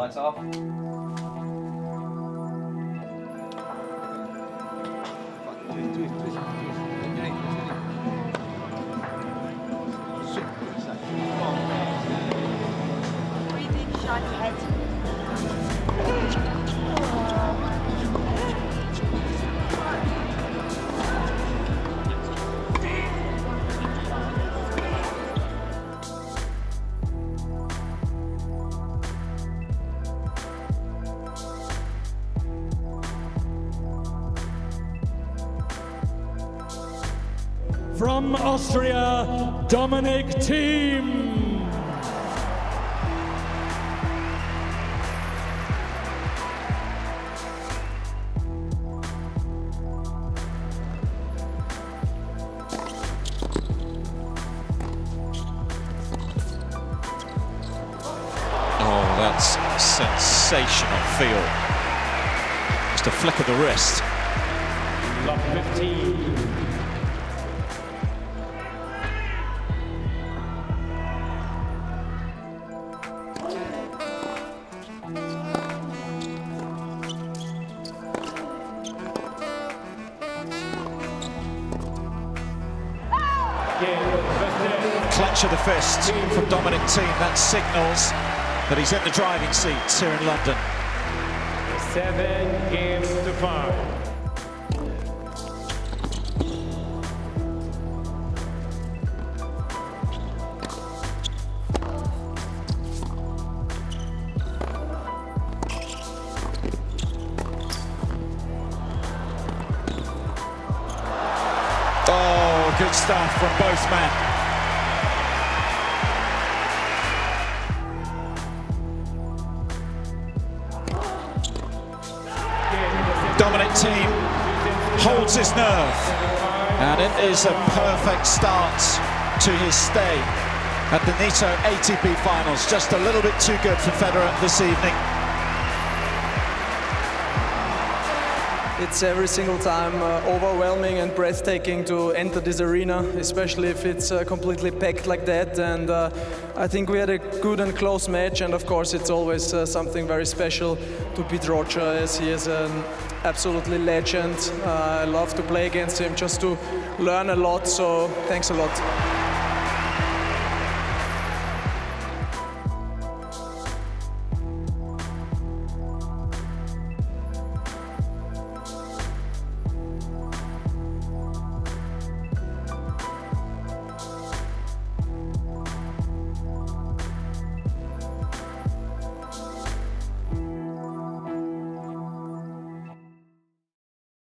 Lights off. Breathing, shine head. From Austria, Dominic Thiem. Oh, that's sensational feel. Just a flick of the wrist. Block 15. Clutch of the fist from Dominic Thiem. That signals that he's in the driving seats here in London. Seven games to five. Oh, good stuff from both men. Dominic Thiem holds his nerve, and it is a perfect start to his stay at the Nitto ATP Finals. Just a little bit too good for Federer this evening. It's every single time uh, overwhelming and breathtaking to enter this arena, especially if it's uh, completely packed like that. And uh, I think we had a good and close match. And of course, it's always uh, something very special to beat Roger, as he is an absolutely legend. Uh, I love to play against him just to learn a lot. So thanks a lot.